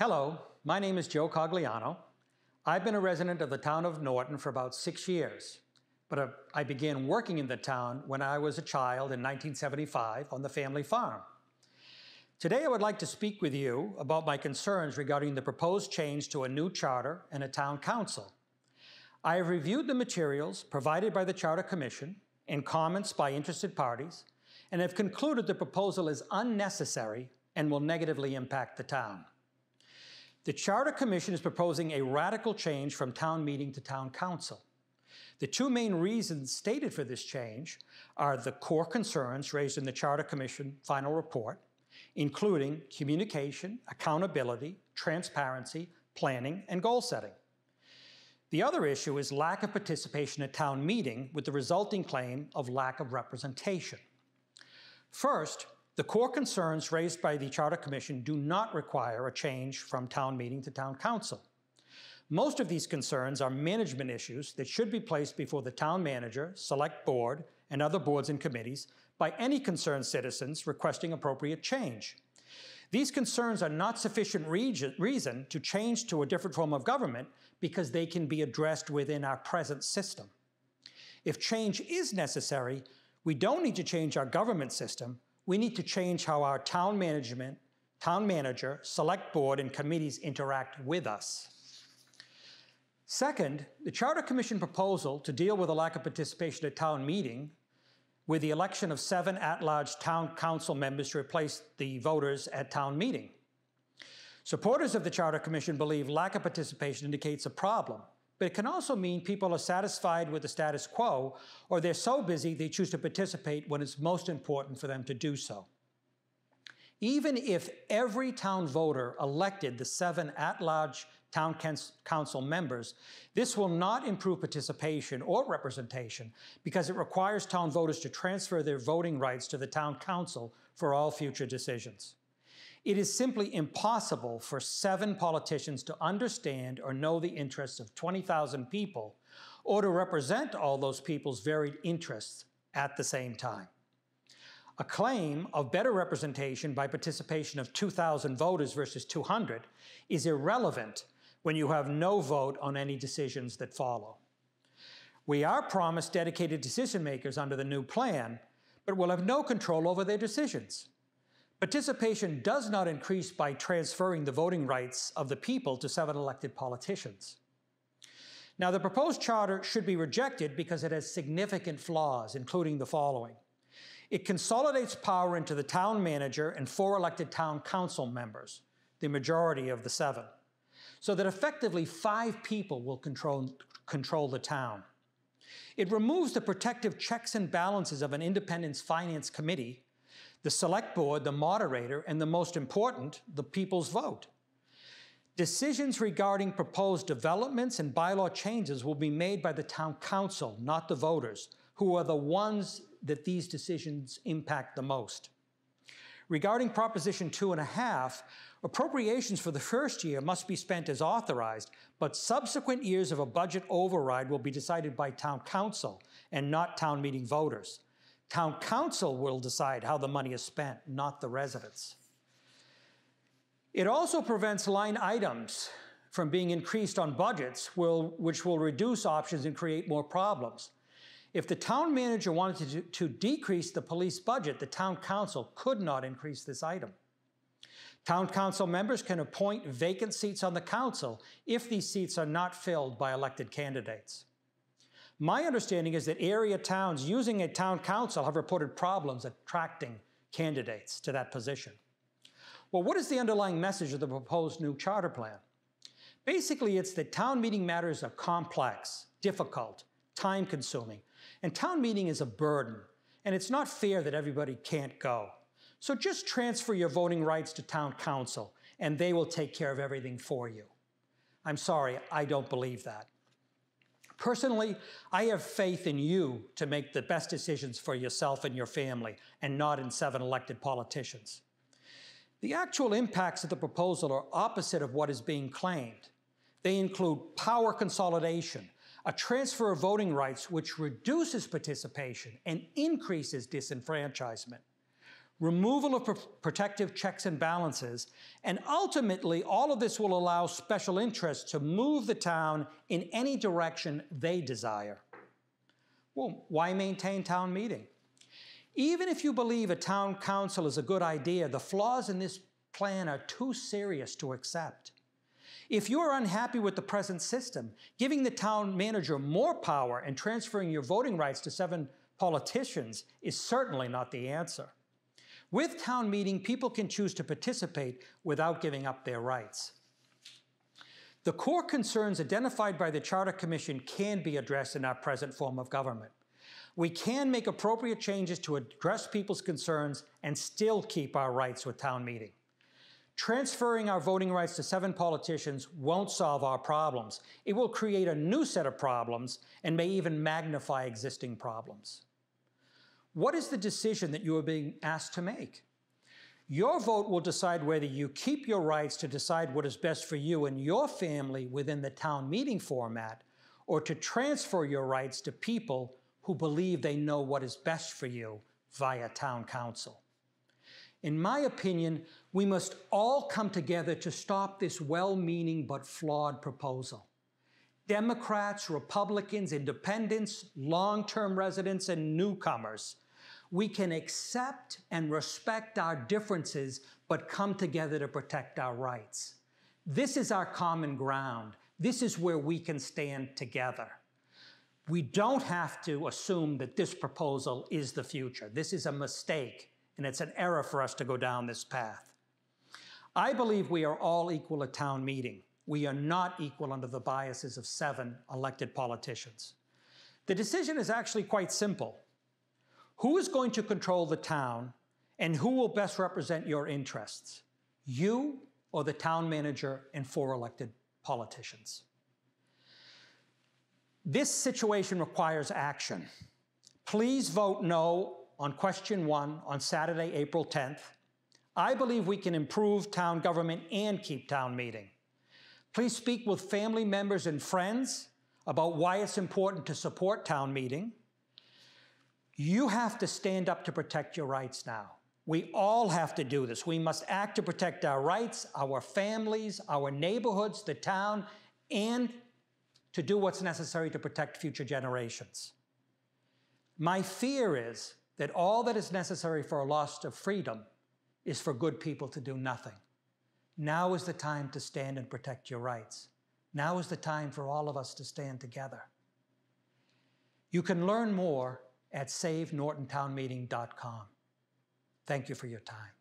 Hello, my name is Joe Cogliano. I've been a resident of the town of Norton for about six years, but I began working in the town when I was a child in 1975 on the family farm. Today I would like to speak with you about my concerns regarding the proposed change to a new charter and a town council. I have reviewed the materials provided by the Charter Commission and comments by interested parties, and have concluded the proposal is unnecessary and will negatively impact the town. The Charter Commission is proposing a radical change from town meeting to town council. The two main reasons stated for this change are the core concerns raised in the Charter Commission final report, including communication, accountability, transparency, planning, and goal setting. The other issue is lack of participation at town meeting with the resulting claim of lack of representation. First, the core concerns raised by the Charter Commission do not require a change from town meeting to town council. Most of these concerns are management issues that should be placed before the town manager, select board, and other boards and committees by any concerned citizens requesting appropriate change. These concerns are not sufficient reason to change to a different form of government because they can be addressed within our present system. If change is necessary, we don't need to change our government system, we need to change how our town management, town manager, select board, and committees interact with us. Second, the Charter Commission proposal to deal with a lack of participation at town meeting with the election of seven at-large town council members to replace the voters at town meeting. Supporters of the Charter Commission believe lack of participation indicates a problem but it can also mean people are satisfied with the status quo, or they're so busy they choose to participate when it's most important for them to do so. Even if every town voter elected the seven at-large town council members, this will not improve participation or representation because it requires town voters to transfer their voting rights to the town council for all future decisions. It is simply impossible for seven politicians to understand or know the interests of 20,000 people or to represent all those people's varied interests at the same time. A claim of better representation by participation of 2,000 voters versus 200 is irrelevant when you have no vote on any decisions that follow. We are promised dedicated decision makers under the new plan, but will have no control over their decisions. Participation does not increase by transferring the voting rights of the people to seven elected politicians. Now, the proposed charter should be rejected because it has significant flaws, including the following. It consolidates power into the town manager and four elected town council members, the majority of the seven, so that effectively five people will control, control the town. It removes the protective checks and balances of an independence finance committee the select board, the moderator, and the most important, the people's vote. Decisions regarding proposed developments and bylaw changes will be made by the town council, not the voters, who are the ones that these decisions impact the most. Regarding Proposition Two and a Half, appropriations for the first year must be spent as authorized, but subsequent years of a budget override will be decided by town council and not town meeting voters. Town council will decide how the money is spent, not the residents. It also prevents line items from being increased on budgets, will, which will reduce options and create more problems. If the town manager wanted to, to decrease the police budget, the town council could not increase this item. Town council members can appoint vacant seats on the council if these seats are not filled by elected candidates. My understanding is that area towns using a town council have reported problems attracting candidates to that position. Well, what is the underlying message of the proposed new charter plan? Basically, it's that town meeting matters are complex, difficult, time consuming, and town meeting is a burden, and it's not fair that everybody can't go. So just transfer your voting rights to town council, and they will take care of everything for you. I'm sorry, I don't believe that. Personally, I have faith in you to make the best decisions for yourself and your family, and not in seven elected politicians. The actual impacts of the proposal are opposite of what is being claimed. They include power consolidation, a transfer of voting rights which reduces participation and increases disenfranchisement, removal of pr- protective checks and balances, and ultimately, all of this will allow special interests to move the town in any direction they desire. Well, why maintain town meeting? Even if you believe a town council is a good idea, the flaws in this plan are too serious to accept. If you are unhappy with the present system, giving the town manager more power and transferring your voting rights to seven politicians is certainly not the answer. With town meeting, people can choose to participate without giving up their rights. The core concerns identified by the Charter Commission can be addressed in our present form of government. We can make appropriate changes to address people's concerns and still keep our rights with town meeting. Transferring our voting rights to seven politicians won't solve our problems. It will create a new set of problems and may even magnify existing problems. What is the decision that you are being asked to make? Your vote will decide whether you keep your rights to decide what is best for you and your family within the town meeting format, or to transfer your rights to people who believe they know what is best for you via town council. In my opinion, we must all come together to stop this well meaning but flawed proposal. Democrats, Republicans, independents, long term residents, and newcomers, we can accept and respect our differences but come together to protect our rights. This is our common ground. This is where we can stand together. We don't have to assume that this proposal is the future. This is a mistake and it's an error for us to go down this path. I believe we are all equal at town meeting. We are not equal under the biases of seven elected politicians. The decision is actually quite simple. Who is going to control the town and who will best represent your interests? You or the town manager and four elected politicians? This situation requires action. Please vote no on question one on Saturday, April 10th. I believe we can improve town government and keep town meeting. Please speak with family members and friends about why it's important to support town meeting. You have to stand up to protect your rights now. We all have to do this. We must act to protect our rights, our families, our neighborhoods, the town, and to do what's necessary to protect future generations. My fear is that all that is necessary for a loss of freedom is for good people to do nothing. Now is the time to stand and protect your rights. Now is the time for all of us to stand together. You can learn more at savenortontownmeeting.com. Thank you for your time.